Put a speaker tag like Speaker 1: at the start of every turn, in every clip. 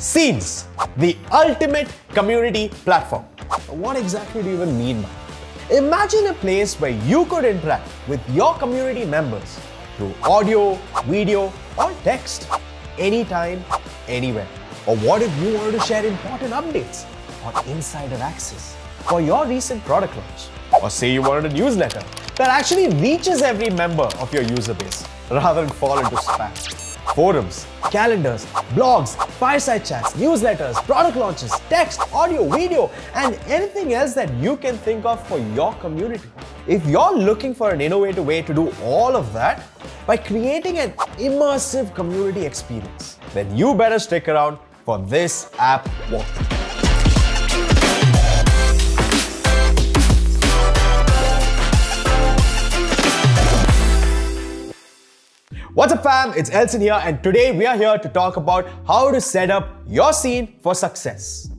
Speaker 1: Scenes, the ultimate community platform. What exactly do you even mean by it? Imagine a place where you could interact with your community members through audio, video, or text anytime, anywhere. Or what if you wanted to share important updates or insider access for your recent product launch? Or say you wanted a newsletter that actually reaches every member of your user base rather than fall into spam forums, calendars, blogs, fireside chats, newsletters, product launches, text, audio, video, and anything else that you can think of for your community. If you're looking for an innovative way to do all of that by creating an immersive community experience, then you better stick around for this app walkthrough. What's up fam, it's Elson here and today we are here to talk about how to set up your scene for success.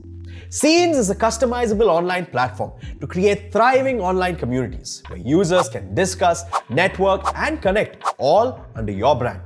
Speaker 1: Scenes is a customizable online platform to create thriving online communities where users can discuss, network and connect all under your brand.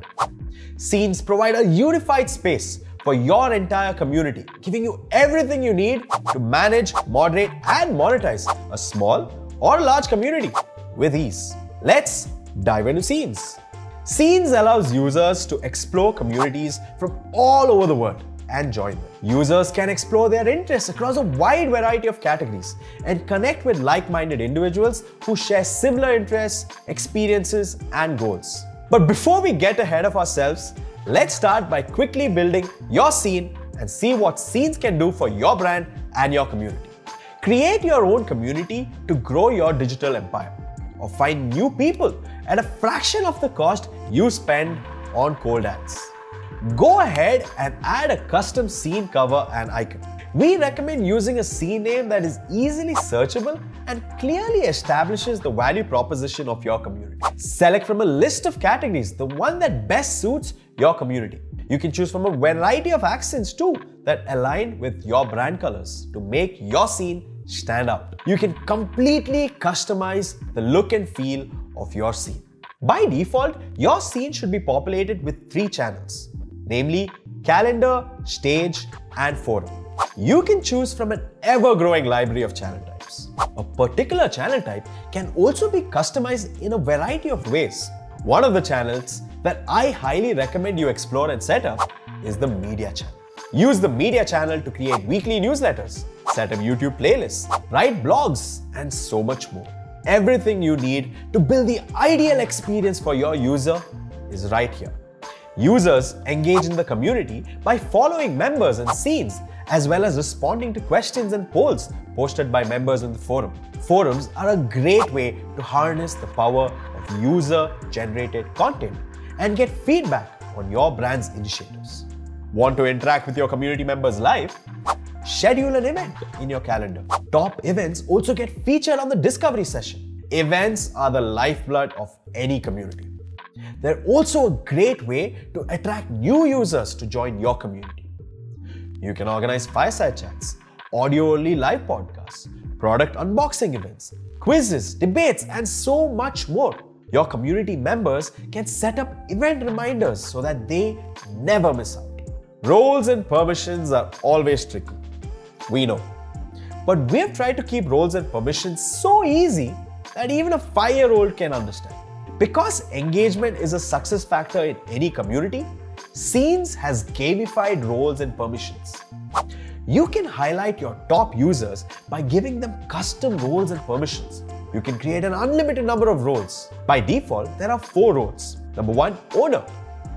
Speaker 1: Scenes provide a unified space for your entire community, giving you everything you need to manage, moderate and monetize a small or large community with ease. Let's dive into Scenes. Scenes allows users to explore communities from all over the world and join them. Users can explore their interests across a wide variety of categories and connect with like-minded individuals who share similar interests, experiences, and goals. But before we get ahead of ourselves, let's start by quickly building your scene and see what scenes can do for your brand and your community. Create your own community to grow your digital empire or find new people at a fraction of the cost you spend on cold ads. Go ahead and add a custom scene cover and icon. We recommend using a scene name that is easily searchable and clearly establishes the value proposition of your community. Select from a list of categories the one that best suits your community. You can choose from a variety of accents too that align with your brand colors to make your scene stand out. You can completely customize the look and feel of your scene. By default, your scene should be populated with three channels, namely calendar, stage, and forum. You can choose from an ever-growing library of channel types. A particular channel type can also be customized in a variety of ways. One of the channels that I highly recommend you explore and set up is the media channel. Use the media channel to create weekly newsletters, set up YouTube playlists, write blogs, and so much more. Everything you need to build the ideal experience for your user is right here. Users engage in the community by following members and scenes, as well as responding to questions and polls posted by members in the forum. Forums are a great way to harness the power of user-generated content and get feedback on your brand's initiatives. Want to interact with your community members live? Schedule an event in your calendar. Top events also get featured on the discovery session. Events are the lifeblood of any community. They're also a great way to attract new users to join your community. You can organize fireside chats, audio-only live podcasts, product unboxing events, quizzes, debates, and so much more. Your community members can set up event reminders so that they never miss out. Roles and permissions are always tricky. We know. But we've tried to keep roles and permissions so easy that even a five-year-old can understand. Because engagement is a success factor in any community, Scenes has gamified roles and permissions. You can highlight your top users by giving them custom roles and permissions. You can create an unlimited number of roles. By default, there are four roles. Number one, owner,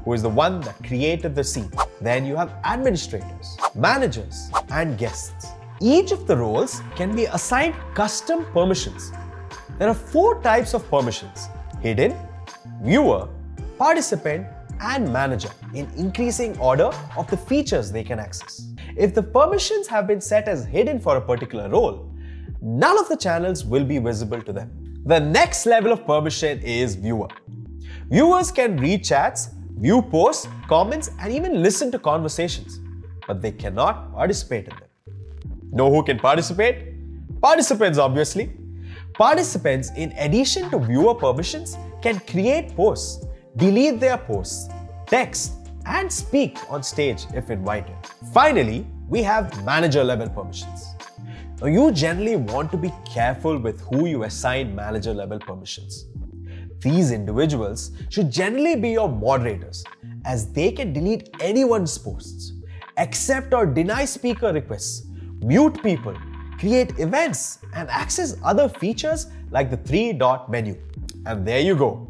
Speaker 1: who is the one that created the scene. Then you have administrators, managers, and guests. Each of the roles can be assigned custom permissions. There are four types of permissions hidden, viewer, participant, and manager in increasing order of the features they can access. If the permissions have been set as hidden for a particular role, none of the channels will be visible to them. The next level of permission is viewer. Viewers can read chats, view posts, comments, and even listen to conversations, but they cannot participate in them. Know who can participate? Participants, obviously. Participants, in addition to viewer permissions, can create posts, delete their posts, text, and speak on stage if invited. Finally, we have manager level permissions. Now, you generally want to be careful with who you assign manager level permissions. These individuals should generally be your moderators as they can delete anyone's posts, accept or deny speaker requests, mute people, create events, and access other features like the three dot menu. And there you go.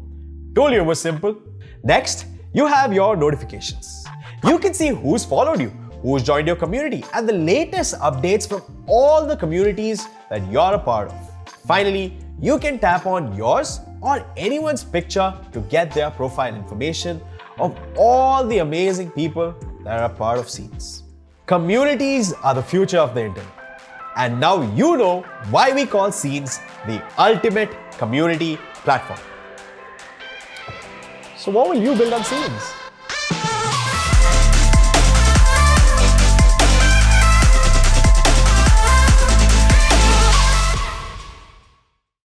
Speaker 1: Told you it was simple. Next, you have your notifications. You can see who's followed you, who's joined your community, and the latest updates from all the communities that you're a part of. Finally, you can tap on yours or anyone's picture to get their profile information of all the amazing people that are part of Scenes. Communities are the future of the internet. And now you know why we call Scenes the ultimate community platform. So what will you build on Scenes?